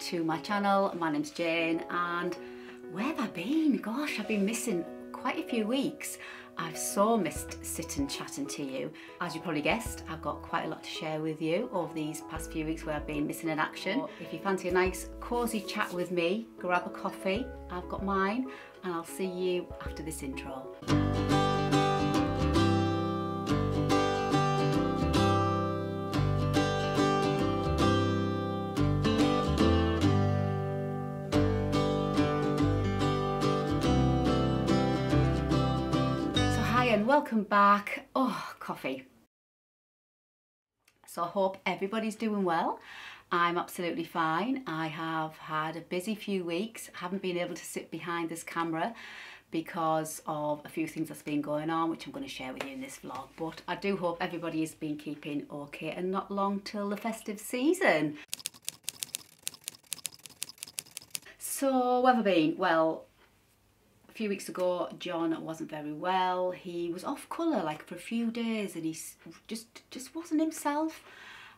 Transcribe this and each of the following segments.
to my channel. My name's Jayne and where have I been? Gosh, I've been missing quite a few weeks. I've so missed sitting chatting to you. As you probably guessed, I've got quite a lot to share with you over these past few weeks where I've been missing in action. Oh. If you fancy a nice cosy chat with me, grab a coffee, I've got mine, and I'll see you after this intro. Welcome back. Oh, coffee. So I hope everybody's doing well. I'm absolutely fine. I have had a busy few weeks. haven't been able to sit behind this camera because of a few things that's been going on, which I'm going to share with you in this vlog. But I do hope everybody has been keeping okay and not long till the festive season. So, where have I been? Well, a few weeks ago John wasn't very well. He was off colour like for a few days and he just just wasn't himself.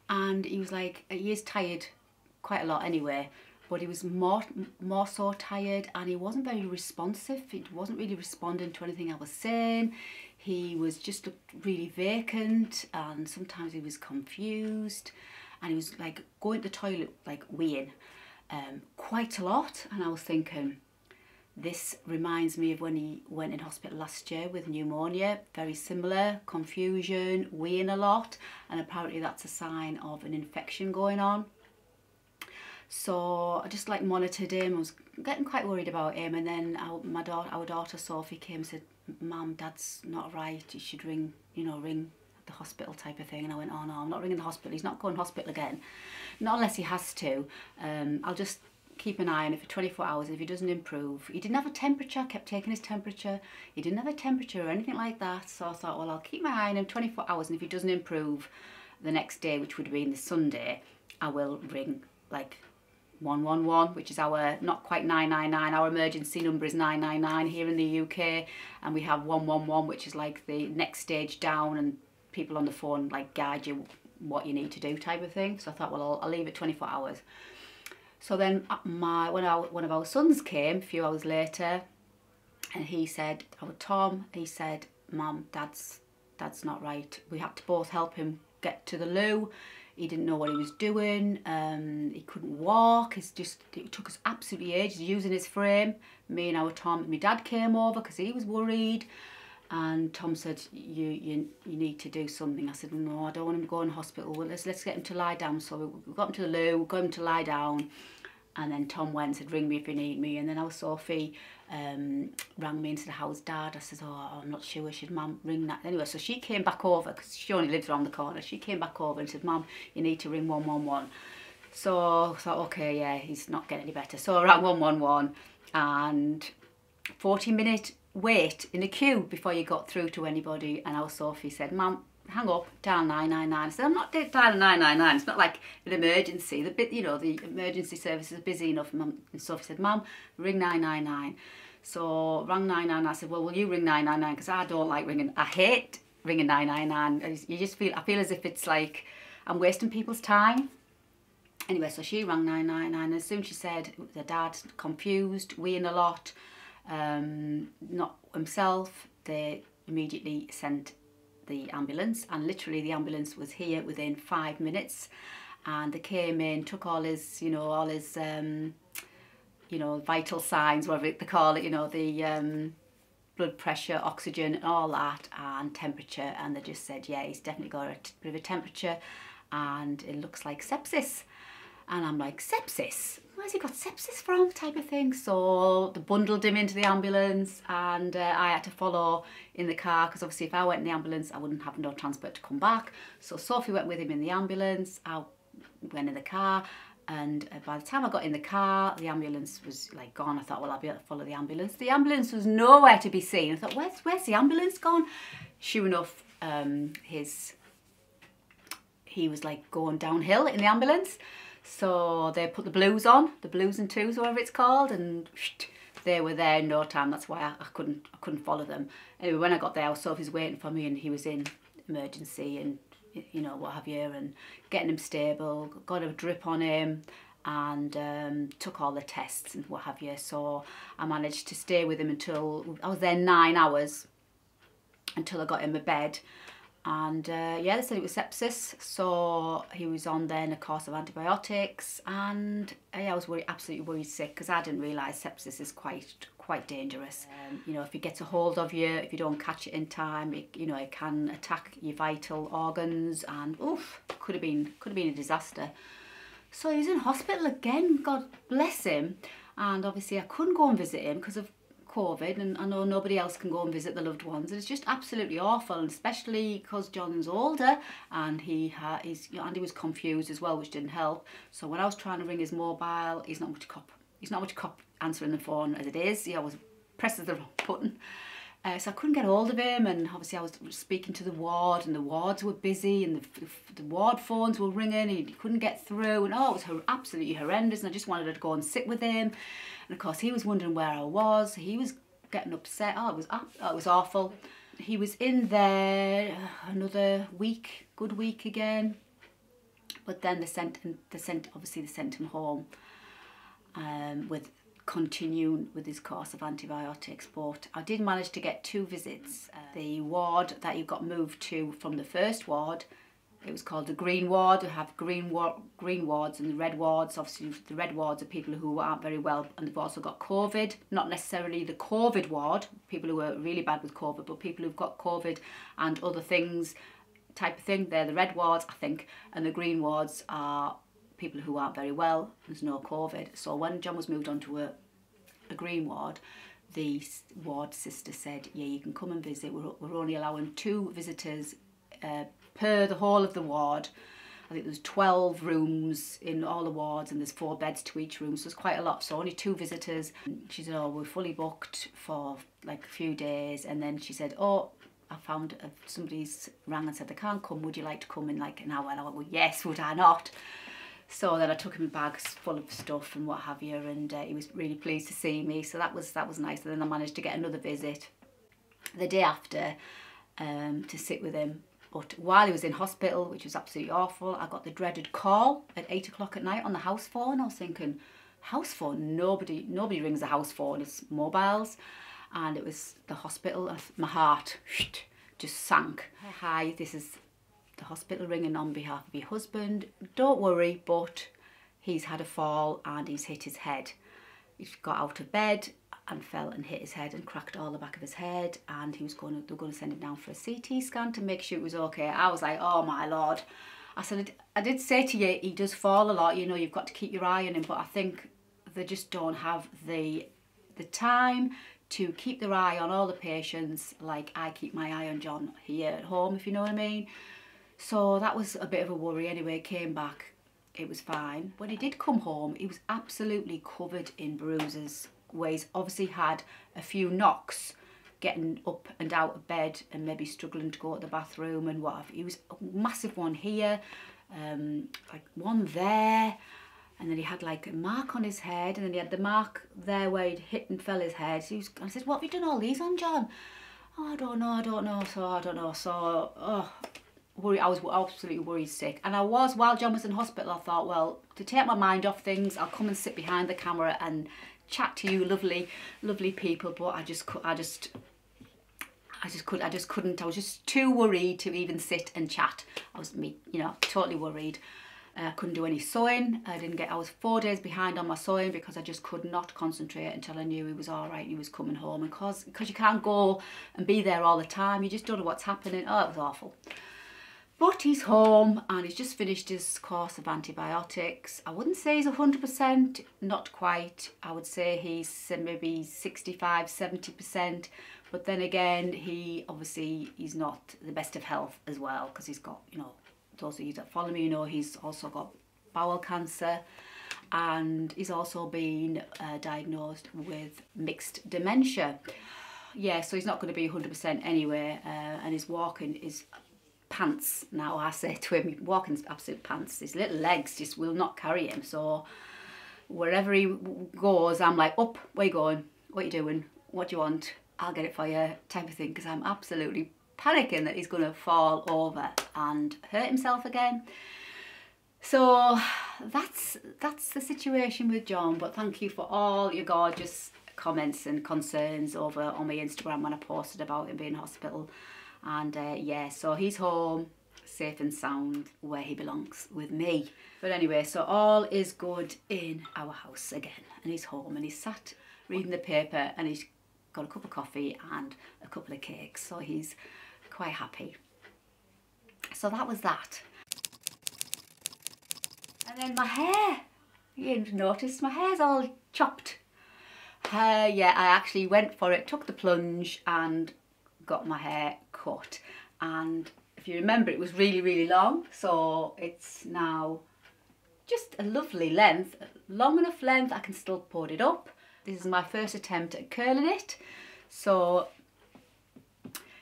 And he was like he is tired quite a lot anyway but he was more more so tired and he wasn't very responsive. He wasn't really responding to anything I was saying. He was just really vacant and sometimes he was confused and he was like going to the toilet like weeing um, quite a lot. And I was thinking this reminds me of when he went in hospital last year with pneumonia, very similar, confusion, weeing a lot, and apparently that's a sign of an infection going on. So I just like monitored him, I was getting quite worried about him, and then our, my daughter, our daughter Sophie came and said, Mum, Dad's not right, you should ring, you know, ring the hospital type of thing. And I went oh no I'm not ringing the hospital. He's not going to hospital again. Not unless he has to. Um, I'll just keep an eye on it for 24 hours if he doesn't improve. He didn't have a temperature, kept taking his temperature. He didn't have a temperature or anything like that. So I thought, well, I'll keep my eye on him 24 hours and if he doesn't improve the next day, which would have been the Sunday, I will ring like 111, which is our, not quite 999, our emergency number is 999 here in the UK. And we have 111, which is like the next stage down and people on the phone like guide you what you need to do type of thing. So I thought, well, I'll, I'll leave it 24 hours. So then uh, my when our, one of our sons came a few hours later and he said, oh Tom, he said, Mum, Dad's, Dad's not right. We had to both help him get to the loo. He didn't know what he was doing. Um, he couldn't walk. It's just it took us absolutely ages using his frame. Me and our Tom, and my dad came over because he was worried. And Tom said, you, you you need to do something. I said, no, I don't want him to go in hospital. Well, let's, let's get him to lie down. So we got him to the loo, got him to lie down. And then Tom went and said, ring me if you need me. And then our Sophie um, rang me and said, how's dad? I said, oh, I'm not sure. Said, mum, ring that. Anyway, so she came back over, because she only lives around the corner. She came back over and said, mum, you need to ring 111. So I thought, okay, yeah, he's not getting any better. So I rang 111 and 40 minute wait in a queue before you got through to anybody. And our Sophie said, mum, hang up, dial 999. I said, I'm not dialing 999. It's not like an emergency. The bit, you know, the emergency services are busy enough. And Sophie said, Mum, ring 999. So rang 999. I said, well, will you ring 999? Because I don't like ringing. I hate ringing 999. You just feel, I feel as if it's like I'm wasting people's time. Anyway, so she rang 999. As soon as she said the dad confused, weeing a lot, um, not himself, they immediately sent the ambulance and literally the ambulance was here within five minutes and they came in, took all his, you know, all his, um, you know, vital signs, whatever they call it, you know, the um, blood pressure, oxygen, and all that, and temperature. And they just said, yeah, he's definitely got a bit of a temperature and it looks like sepsis. And I'm like, sepsis? He got sepsis from? Type of thing. So they bundled him into the ambulance and uh, I had to follow in the car because obviously if I went in the ambulance, I wouldn't have no transport to come back. So Sophie went with him in the ambulance. I went in the car and uh, by the time I got in the car, the ambulance was like gone. I thought, well, I'll be able to follow the ambulance. The ambulance was nowhere to be seen. I thought, where's, where's the ambulance gone? Sure enough, um, his he was like going downhill in the ambulance. So they put the blues on, the blues and twos, whatever it's called, and they were there in no time. That's why I, I couldn't I couldn't follow them. Anyway, when I got there, I saw Sophie's waiting for me, and he was in emergency and you know what have you, and getting him stable. Got a drip on him, and um, took all the tests and what have you. So I managed to stay with him until I was there nine hours until I got him a bed. And uh, yeah, they said it was sepsis, so he was on then a course of antibiotics, and uh, yeah, I was worried, absolutely worried sick because I didn't realise sepsis is quite quite dangerous. Um, you know, if it gets a hold of you, if you don't catch it in time, it, you know, it can attack your vital organs, and oof, could have been could have been a disaster. So he was in hospital again, God bless him. And obviously I couldn't go and visit him because of COVID and I know nobody else can go and visit the loved ones. And it's just absolutely awful, and especially because John's older and he he's, you know, and he was confused as well, which didn't help. So when I was trying to ring his mobile, he's not much cop. He's not much cop answering the phone as it is. He always presses the wrong button. Uh, so I couldn't get hold of him, and obviously I was speaking to the ward, and the wards were busy, and the, the ward phones were ringing, and he couldn't get through, and oh, it was absolutely horrendous, and I just wanted to go and sit with him, and of course he was wondering where I was, he was getting upset, oh, it was, oh, it was awful. He was in there another week, good week again, but then they sent, they sent obviously they sent him home um, with continuing with his course of antibiotics but I did manage to get two visits. Uh, the ward that you got moved to from the first ward it was called the green ward. We have green wa green wards and the red wards. Obviously, the red wards are people who aren't very well, and they've also got COVID. Not necessarily the COVID ward, people who are really bad with COVID, but people who've got COVID and other things, type of thing. They're the red wards, I think, and the green wards are people who aren't very well. There's no COVID. So when John was moved on to a, a green ward, the ward sister said, yeah, you can come and visit. We're, we're only allowing two visitors uh, per the whole of the ward. I think there's 12 rooms in all the wards and there's four beds to each room, so it's quite a lot. So only two visitors. She said, oh, we're fully booked for like a few days. And then she said, oh, I found uh, somebody's rang and said they can't come. Would you like to come in like an hour? And I went, well, yes, would I not? So then I took him bags full of stuff and what have you, and uh, he was really pleased to see me. So that was that was nice. And then I managed to get another visit the day after um, to sit with him. But while he was in hospital, which was absolutely awful, I got the dreaded call at eight o'clock at night on the house phone. I was thinking, house phone? Nobody, nobody rings the house phone. It's mobiles, and it was the hospital. My heart just sank. Hi, this is the hospital ringing on behalf of your husband. Don't worry, but he's had a fall and he's hit his head. He's got out of bed and fell and hit his head and cracked all the back of his head and he was going to, they were going to send him down for a CT scan to make sure it was okay. I was like, oh my lord. I said, I did say to you, he does fall a lot, you know, you've got to keep your eye on him, but I think they just don't have the the time to keep their eye on all the patients like I keep my eye on John here at home, if you know what I mean. So that was a bit of a worry anyway, came back, it was fine. When he did come home, he was absolutely covered in bruises, he's obviously had a few knocks getting up and out of bed and maybe struggling to go to the bathroom and what have He was a massive one here, um, like one there, and then he had like a mark on his head, and then he had the mark there where he'd hit and fell his head. So he was, I said, what have you done all these on, John? Oh, I don't know, I don't know, so I don't know, so, oh, worried. I was absolutely worried sick. And I was, while John was in hospital, I thought, well, to take my mind off things, I'll come and sit behind the camera and chat to you lovely, lovely people. But I just, could I just, I just could, I just couldn't. I was just too worried to even sit and chat. I was, me, you know, totally worried. Uh, I couldn't do any sewing. I didn't get. I was four days behind on my sewing because I just could not concentrate until I knew he was all right. He was coming home, and cause because you can't go and be there all the time, you just don't know what's happening. Oh, it was awful. But he's home and he's just finished his course of antibiotics. I wouldn't say he's 100%, not quite. I would say he's maybe 65, 70%. But then again, he obviously he's not the best of health as well because he's got, you know, those of you that follow me, you know, he's also got bowel cancer and he's also been uh, diagnosed with mixed dementia. Yeah, so he's not going to be 100% anyway, uh, and his walking is pants. Now I say to him walking absolute pants his little legs just will not carry him. So wherever he goes I'm like up where you going? What you doing? What do you want? I'll get it for you type of thing because I'm absolutely panicking that he's going to fall over and hurt himself again. So that's that's the situation with John. But thank you for all your gorgeous comments and concerns over on my Instagram when I posted about him being in hospital. And uh, yeah, so he's home, safe and sound, where he belongs with me. But anyway, so all is good in our house again. And he's home and he's sat reading the paper and he's got a cup of coffee and a couple of cakes. So he's quite happy. So that was that. And then my hair, you noticed my hair's all chopped. Uh, yeah, I actually went for it, took the plunge and got my hair cut. And if you remember, it was really, really long. So it's now just a lovely length, long enough length I can still put it up. This is my first attempt at curling it. So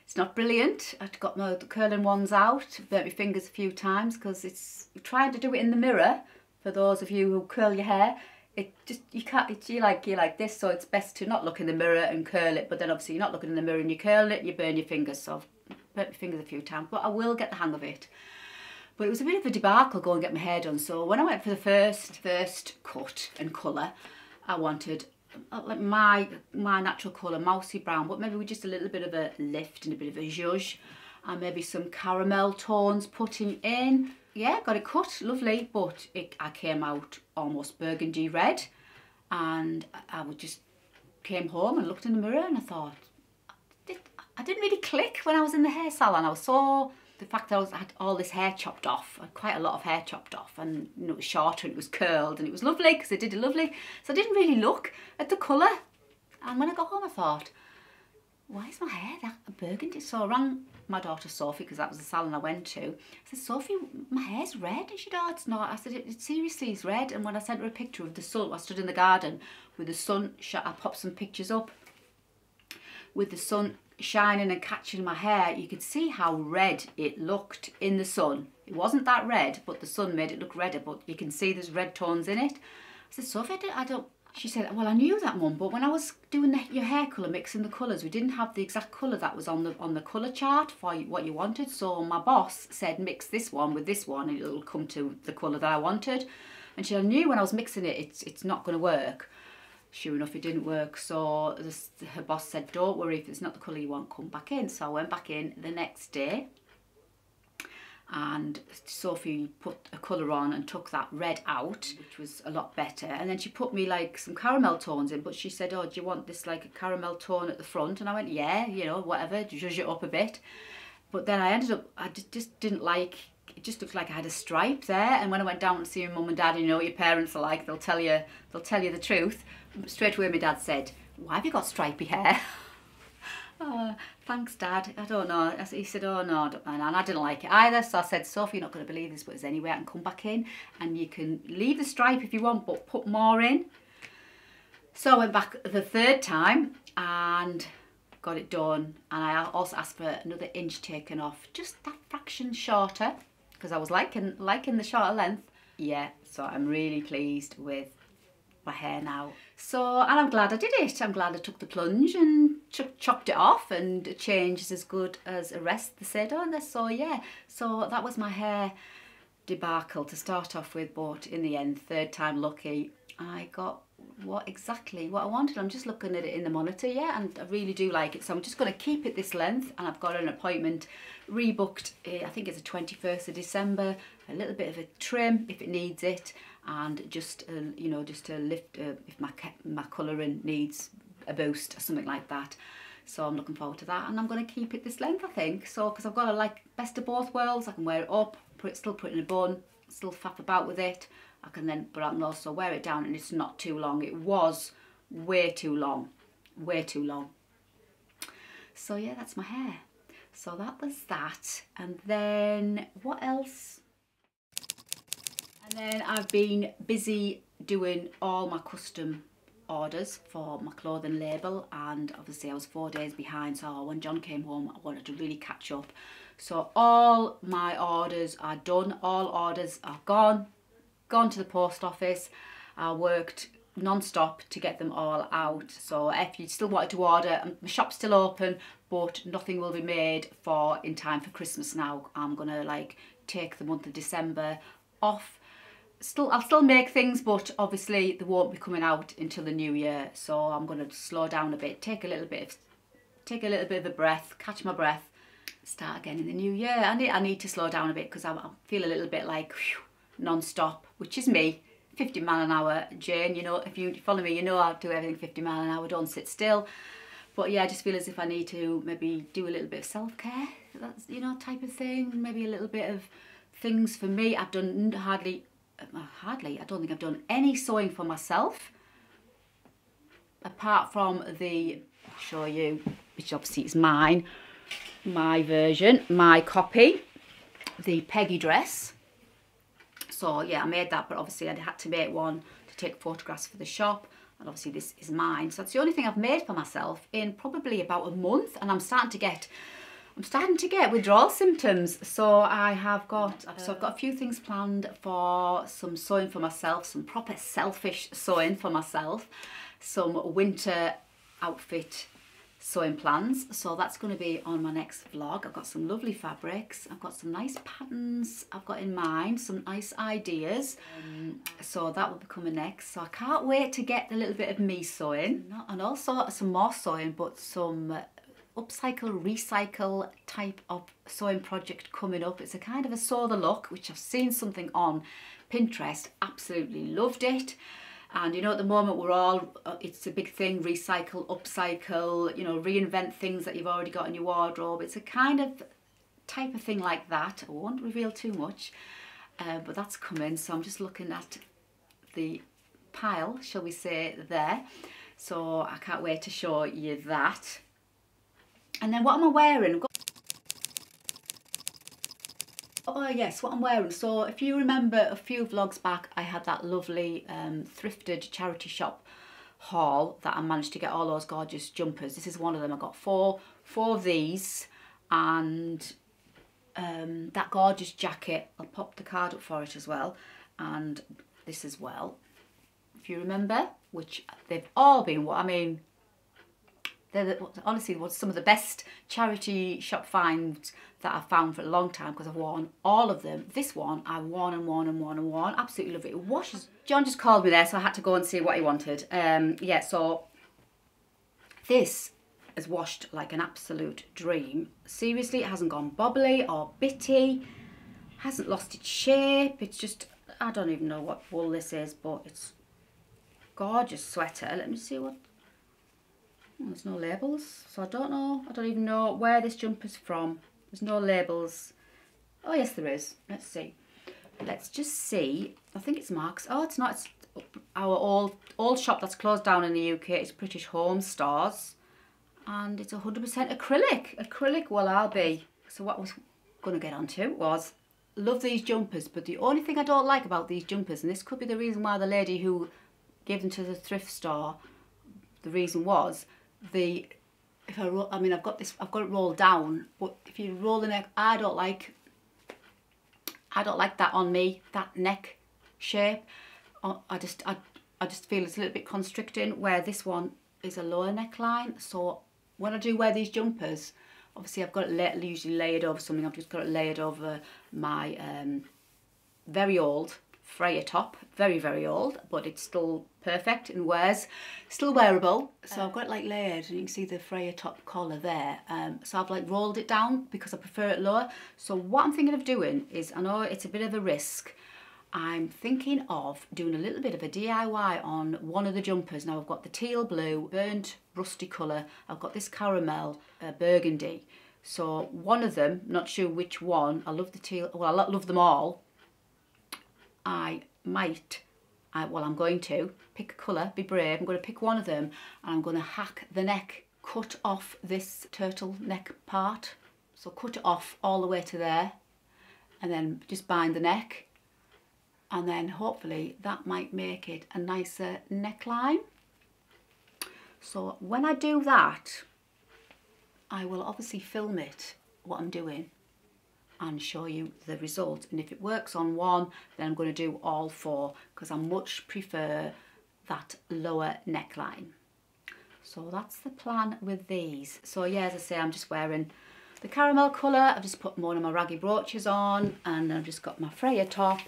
it's not brilliant. I've got my curling ones out, burnt my fingers a few times because it's trying to do it in the mirror. For those of you who curl your hair, it just you can't. It's you like you like this, so it's best to not look in the mirror and curl it. But then obviously you're not looking in the mirror and you curl it, you burn your fingers. So I've burnt my fingers a few times, but I will get the hang of it. But it was a bit of a debacle going and get my hair done. So when I went for the first first cut and colour, I wanted uh, like my my natural colour, mousy brown, but maybe with just a little bit of a lift and a bit of a zhuzh and maybe some caramel tones putting in. Yeah, got it cut, lovely, but it, I came out almost burgundy red and I would just came home and looked in the mirror and I thought, I didn't really click when I was in the hair salon. I was so the fact that I, was, I had all this hair chopped off, quite a lot of hair chopped off, and you know, it was shorter and it was curled, and it was lovely because it did it lovely. So I didn't really look at the colour. And when I got home, I thought, why is my hair that burgundy? So I rang my daughter Sophie, because that was the salon I went to. I said, Sophie, my hair's red. And she said, oh, it's not. I said, it, it seriously is red. And when I sent her a picture of the sun, I stood in the garden with the sun, I popped some pictures up with the sun shining and catching my hair, you could see how red it looked in the sun. It wasn't that red, but the sun made it look redder, but you can see there's red tones in it. I said, Sophie, I don't, she said, well, I knew that, Mum, but when I was doing the, your hair colour, mixing the colours, we didn't have the exact colour that was on the on the colour chart for what you wanted. So my boss said, mix this one with this one and it'll come to the colour that I wanted. And she I knew when I was mixing it, it's, it's not going to work. Sure enough it didn't work. So this, her boss said don't worry if it's not the colour you want come back in. So I went back in the next day and Sophie put a colour on and took that red out which was a lot better. And then she put me like some caramel tones in but she said oh do you want this like a caramel tone at the front? And I went yeah you know whatever zhuzh it up a bit. But then I ended up I just didn't like it just looked like I had a stripe there. And when I went down to see my mum and dad you know what your parents are like they'll tell you they'll tell you the truth. Straight away my dad said, why have you got stripy hair? oh, thanks dad, I don't know. He said, oh no, and I didn't like it either. So I said, Sophie, you're not going to believe this, but there's any way I can come back in and you can leave the stripe if you want, but put more in. So I went back the third time and got it done. And I also asked for another inch taken off, just that fraction shorter, because I was liking, liking the shorter length. Yeah, so I'm really pleased with my hair now. So, and I'm glad I did it. I'm glad I took the plunge and ch chopped it off and a change is as good as a rest, they said, don't they? So yeah, so that was my hair debacle to start off with, but in the end, third time lucky, I got what exactly what I wanted. I'm just looking at it in the monitor, yeah, and I really do like it. So I'm just going to keep it this length and I've got an appointment rebooked, uh, I think it's the 21st of December, a little bit of a trim if it needs it and just uh, you know just to lift uh, if my my colouring needs a boost or something like that. So I'm looking forward to that and I'm going to keep it this length I think. So because I've got a like best of both worlds I can wear it up put it still put it in a bun still faff about with it. I can then but I can also wear it down and it's not too long. It was way too long way too long. So yeah that's my hair. So that was that and then what else? And then I've been busy doing all my custom orders for my clothing label and obviously I was four days behind so when John came home I wanted to really catch up. So all my orders are done all orders are gone gone to the post office. I worked non-stop to get them all out. So if you still wanted to order um, the shop's still open but nothing will be made for in time for Christmas now. I'm gonna like take the month of December off still I'll still make things but obviously they won't be coming out until the new year. So I'm going to slow down a bit take a little bit of take a little bit of a breath catch my breath start again in the new year. I need, I need to slow down a bit because I, I, feel a little bit like non-stop which is me. 50 mile an hour Jayne you know if you follow me you know I do everything 50 mile an hour don't sit still. But yeah I just feel as if I need to maybe do a little bit of self-care that's you know type of thing maybe a little bit of things for me. I've done hardly Uh, hardly, I don't think I've done any sewing for myself apart from the, I'll show you, which obviously is mine, my version, my copy, the Peggy dress. So yeah, I made that, but obviously I had to make one to take photographs for the shop. And obviously this is mine. So that's the only thing I've made for myself in probably about a month. And I'm starting to get I'm starting to get withdrawal symptoms. So I have got, so I've got a few things planned for some sewing for myself, some proper selfish sewing for myself, some winter outfit sewing plans. So that's going to be on my next vlog. I've got some lovely fabrics. I've got some nice patterns I've got in mind, some nice ideas. So that will be coming next. So I can't wait to get a little bit of me sewing and also some more sewing, but some upcycle, recycle type of sewing project coming up. It's a kind of a saw the look, which I've seen something on Pinterest, absolutely loved it. And you know, at the moment we're all, uh, it's a big thing, recycle, upcycle, you know, reinvent things that you've already got in your wardrobe. It's a kind of type of thing like that. I won't reveal too much, uh, but that's coming. So I'm just looking at the pile, shall we say, there. So I can't wait to show you that. And then what am I wearing? Oh yes, what I'm wearing. So if you remember a few vlogs back, I had that lovely um, thrifted charity shop haul that I managed to get all those gorgeous jumpers. This is one of them. I got four, four of these and um, that gorgeous jacket. I'll pop the card up for it as well. And this as well, if you remember, which they've all been, what I mean, they're the, honestly was some of the best charity shop finds that I've found for a long time because I've worn all of them. This one I've worn and worn and worn and worn. Absolutely love it. It washes. John just called me there so I had to go and see what he wanted. Um, yeah, so this has washed like an absolute dream. Seriously, it hasn't gone bobbly or bitty. Hasn't lost its shape. It's just, I don't even know what wool this is, but it's gorgeous sweater. Let me see what Hmm, there's no labels, so I don't know. I don't even know where this jumper's from. There's no labels. Oh, yes, there is. Let's see. Let's just see. I think it's Marks. Oh, it's not. It's our old old shop that's closed down in the UK. It's British Home Stores. And it's 100% acrylic. Acrylic well I'll be. So what I was going to get onto was, love these jumpers, but the only thing I don't like about these jumpers, and this could be the reason why the lady who gave them to the thrift store, the reason was, the if I roll, I mean I've got this I've got it rolled down but if you roll the neck I don't like I don't like that on me that neck shape. Uh, I just I, I just feel it's a little bit constricting where this one is a lower neckline so when I do wear these jumpers obviously I've got it usually layered over something I've just got it layered over my um, very old Freya top, very, very old, but it's still perfect and wears, still wearable. So I've got like layered and you can see the Freya top collar there. Um, so I've like rolled it down because I prefer it lower. So what I'm thinking of doing is, I know it's a bit of a risk, I'm thinking of doing a little bit of a DIY on one of the jumpers. Now I've got the teal blue, burnt rusty colour. I've got this caramel uh, burgundy. So one of them, not sure which one, I love the teal, well I love them all, I might, I, well I'm going to, pick a colour, be brave, I'm going to pick one of them and I'm going to hack the neck, cut off this turtle neck part. So cut it off all the way to there and then just bind the neck and then hopefully that might make it a nicer neckline. So when I do that, I will obviously film it, what I'm doing, and show you the result. And if it works on one, then I'm going to do all four because I much prefer that lower neckline. So that's the plan with these. So yeah, as I say, I'm just wearing the caramel colour. I've just put more of my raggy brooches on and I've just got my Freya top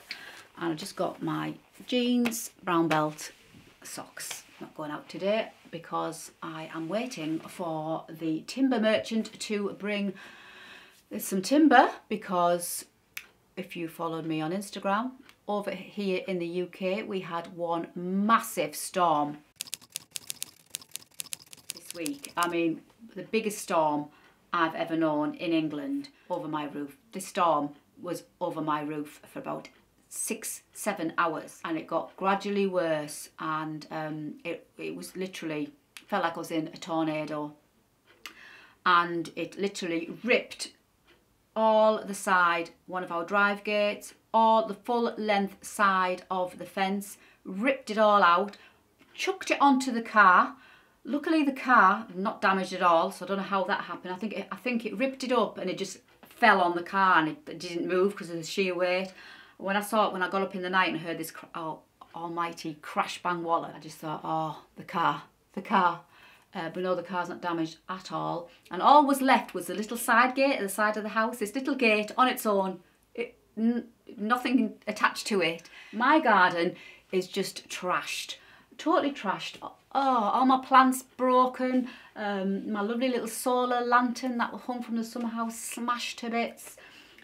and I've just got my jeans, brown belt, socks. Not going out today because I am waiting for the timber merchant to bring some timber because if you followed me on Instagram, over here in the UK we had one massive storm this week. I mean, the biggest storm I've ever known in England over my roof. This storm was over my roof for about six, seven hours and it got gradually worse and um, it, it was literally, felt like I was in a tornado and it literally ripped all the side, one of our drive gates, all the full length side of the fence, ripped it all out, chucked it onto the car. Luckily the car not damaged at all, so I don't know how that happened. I think it, I think it ripped it up and it just fell on the car and it, it didn't move because of the sheer weight. When I saw it, when I got up in the night and heard this oh, almighty crash bang wallet, I just thought, oh, the car, the car. Uh, no, the car's not damaged at all. And all was left was the little side gate at the side of the house, this little gate on its own, it, nothing attached to it. My garden is just trashed, totally trashed. Oh, all my plants broken, um, my lovely little solar lantern that hung from the summer house smashed to bits.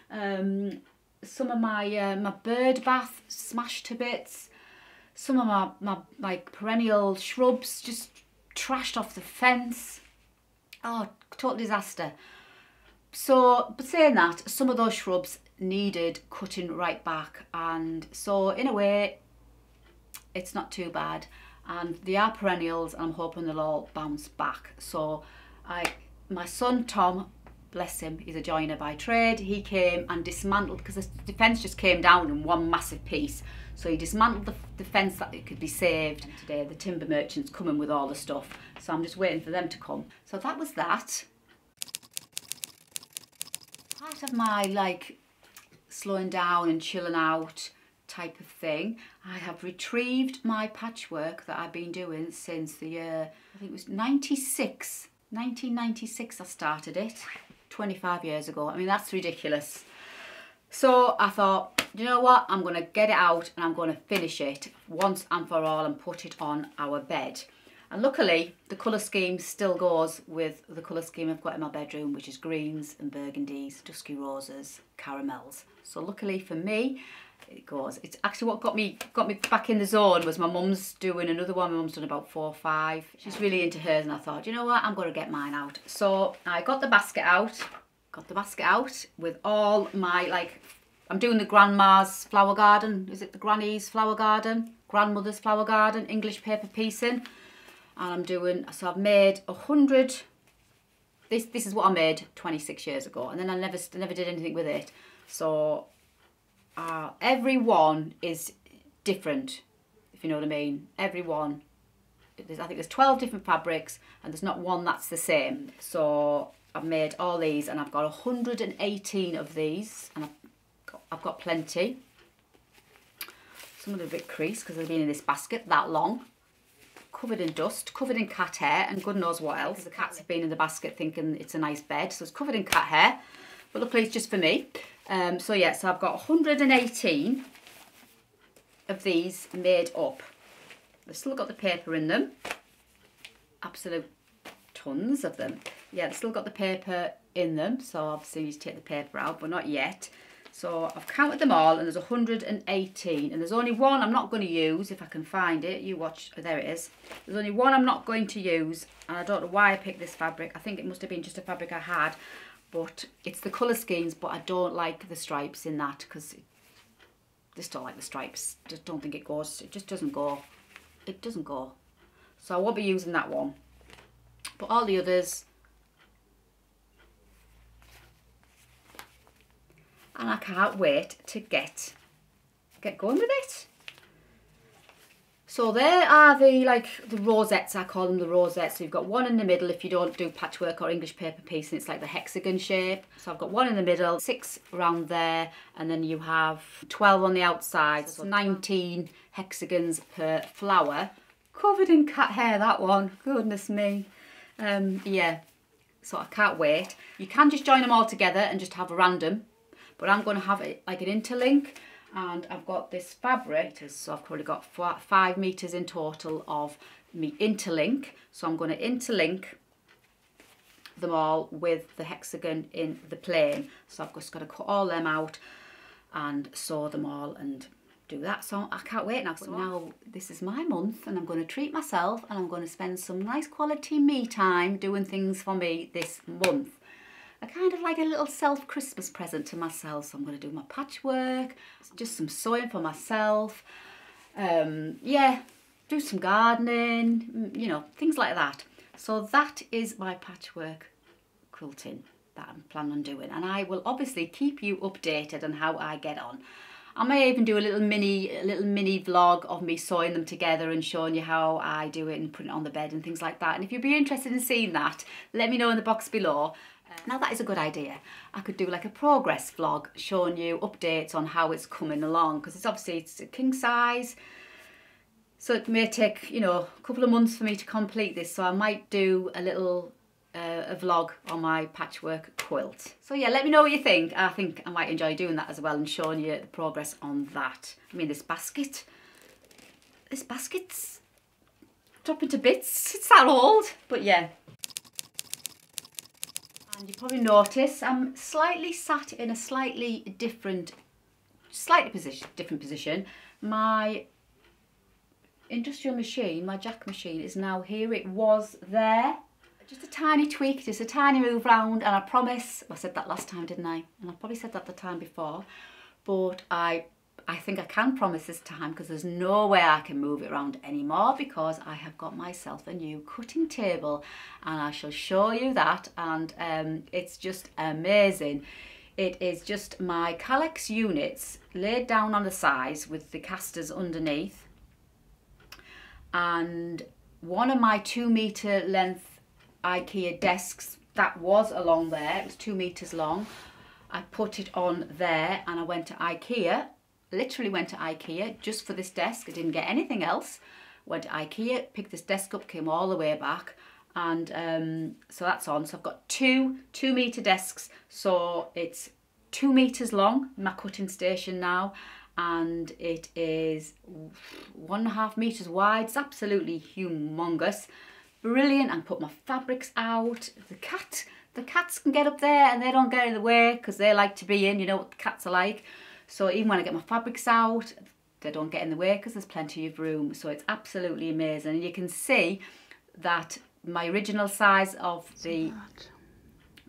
Um, some of my uh, my bird bath smashed to bits. Some of my, my like perennial shrubs just trashed off the fence. Oh, total disaster. So, but saying that, some of those shrubs needed cutting right back and so in a way it's not too bad and they are perennials and I'm hoping they'll all bounce back. So I, my son Tom, bless him, he's a joiner by trade, he came and dismantled because the fence just came down in one massive piece. So he dismantled the, the fence that it could be saved. And today the timber merchant's coming with all the stuff. So I'm just waiting for them to come. So that was that. Part of my like slowing down and chilling out type of thing. I have retrieved my patchwork that I've been doing since the year, I think it was 96, 1996 I started it, 25 years ago. I mean, that's ridiculous. So I thought, you know what, I'm going to get it out and I'm going to finish it once and for all and put it on our bed. And luckily, the colour scheme still goes with the colour scheme I've got in my bedroom, which is greens and burgundies, dusky roses, caramels. So luckily for me, it goes. It's actually what got me got me back in the zone was my mum's doing another one. My mum's done about four or five. She's really into hers and I thought, you know what, I'm going to get mine out. So I got the basket out, got the basket out with all my, like, I'm doing the grandma's flower garden. Is it the granny's flower garden? Grandmother's flower garden, English paper piecing and I'm doing, so I've made a hundred, this, this is what I made 26 years ago and then I never, never did anything with it. So uh, every one is different, if you know what I mean. Every one, there's, I think there's 12 different fabrics and there's not one that's the same. So I've made all these and I've got 118 of these and I've got, I've got plenty. Some of them are a bit creased because they've been in this basket that long covered in dust, covered in cat hair, and God knows what else. The cats have been in the basket thinking it's a nice bed, so it's covered in cat hair. But luckily it's just for me. Um, so yeah, so I've got 118 of these made up. They've still got the paper in them. Absolute tons of them. Yeah, they've still got the paper in them, so obviously you need to take the paper out, but not yet. So I've counted them all and there's 118 and there's only one I'm not going to use if I can find it. You watch, oh, there it is. There's only one I'm not going to use and I don't know why I picked this fabric. I think it must have been just a fabric I had but it's the colour schemes but I don't like the stripes in that because just don't like the stripes. Just don't think it goes, it just doesn't go. It doesn't go. So I won't be using that one. But all the others and I can't wait to get get going with it. So there are the like the rosettes, I call them the rosettes. So you've got one in the middle if you don't do patchwork or English paper piece and it's like the hexagon shape. So I've got one in the middle, six around there, and then you have 12 on the outside. So 19 hexagons per flower. Covered in cat hair, that one. Goodness me. Um, yeah, so I can't wait. You can just join them all together and just have a random but I'm going to have it like an interlink and I've got this fabric so I've probably got four, five meters in total of me interlink. So I'm going to interlink them all with the hexagon in the plain. So I've just got to cut all them out and sew them all and do that. So I can't wait now so now this is my month and I'm going to treat myself and I'm going to spend some nice quality me time doing things for me this month a kind of like a little self Christmas present to myself. So I'm going to do my patchwork, just some sewing for myself. Um, yeah, do some gardening, you know, things like that. So that is my patchwork quilting that I'm planning on doing. And I will obviously keep you updated on how I get on. I may even do a little mini a little mini vlog of me sewing them together and showing you how I do it and putting it on the bed and things like that. And if you'd be interested in seeing that, let me know in the box below. Now that is a good idea. I could do like a progress vlog showing you updates on how it's coming along because it's obviously it's a king size. So it may take, you know, a couple of months for me to complete this. So I might do a little uh, a vlog on my patchwork quilt. So yeah, let me know what you think. I think I might enjoy doing that as well and showing you the progress on that. I mean, this basket, this basket's dropping to bits. It's that old, but yeah, and you probably notice I'm slightly sat in a slightly different, slightly position, different position. My industrial machine, my jack machine is now here. It was there. Just a tiny tweak, just a tiny move round and I promise, I said that last time didn't I? And I probably said that the time before, but I I think I can promise this time because there's no way I can move it around anymore because I have got myself a new cutting table and I shall show you that and um, it's just amazing. It is just my Kallax units laid down on the sides with the casters underneath and one of my two metre length IKEA desks that was along there, it was two metres long. I put it on there and I went to IKEA literally went to Ikea just for this desk. I didn't get anything else. Went to Ikea, picked this desk up, came all the way back. And um, so that's on. So I've got two two metre desks. So it's two metres long, my cutting station now. And it is one and a half metres wide. It's absolutely humongous. Brilliant. And put my fabrics out. The cat, the cats can get up there and they don't get in the way because they like to be in. You know what the cats are like. So even when I get my fabrics out, they don't get in the way because there's plenty of room. So it's absolutely amazing. And you can see that my original size of the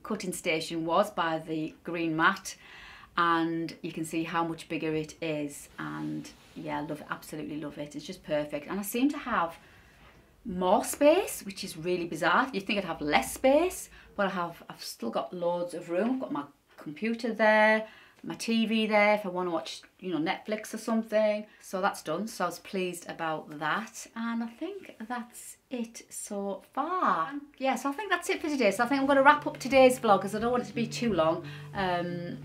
cutting station was by the green mat and you can see how much bigger it is. And yeah love it absolutely love it. It's just perfect. And I seem to have more space which is really bizarre. You think I'd have less space but I have I've still got loads of room. I've got my computer there my TV there if I want to watch, you know, Netflix or something. So that's done. So I was pleased about that. And I think that's it so far. Yeah, so I think that's it for today. So I think I'm going to wrap up today's vlog because I don't want it to be too long. Um,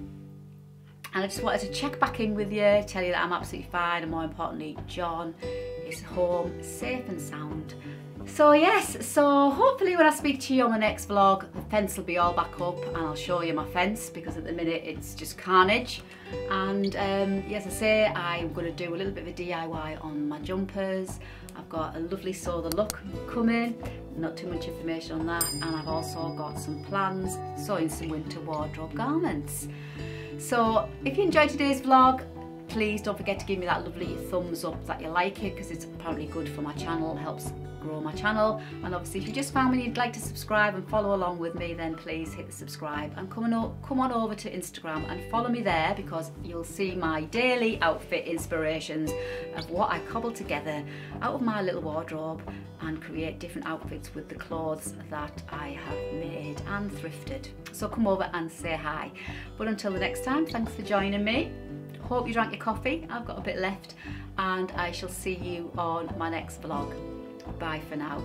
and I just wanted to check back in with you, tell you that I'm absolutely fine and more importantly, John is home safe and sound. So yes, so hopefully when I speak to you on the next vlog, the fence will be all back up and I'll show you my fence because at the minute it's just carnage. And um, yes, I say I'm going to do a little bit of a DIY on my jumpers. I've got a lovely Saw the look coming, not too much information on that. And I've also got some plans sewing some winter wardrobe garments. So if you enjoyed today's vlog, please don't forget to give me that lovely thumbs up that you like it because it's apparently good for my channel, helps grow my channel and obviously if you just found me you'd like to subscribe and follow along with me then please hit the subscribe and come on, come on over to Instagram and follow me there because you'll see my daily outfit inspirations of what I cobble together out of my little wardrobe and create different outfits with the clothes that I have made and thrifted. So come over and say hi. But until the next time, thanks for joining me. Hope you drank your coffee. I've got a bit left and I shall see you on my next vlog. Bye for now.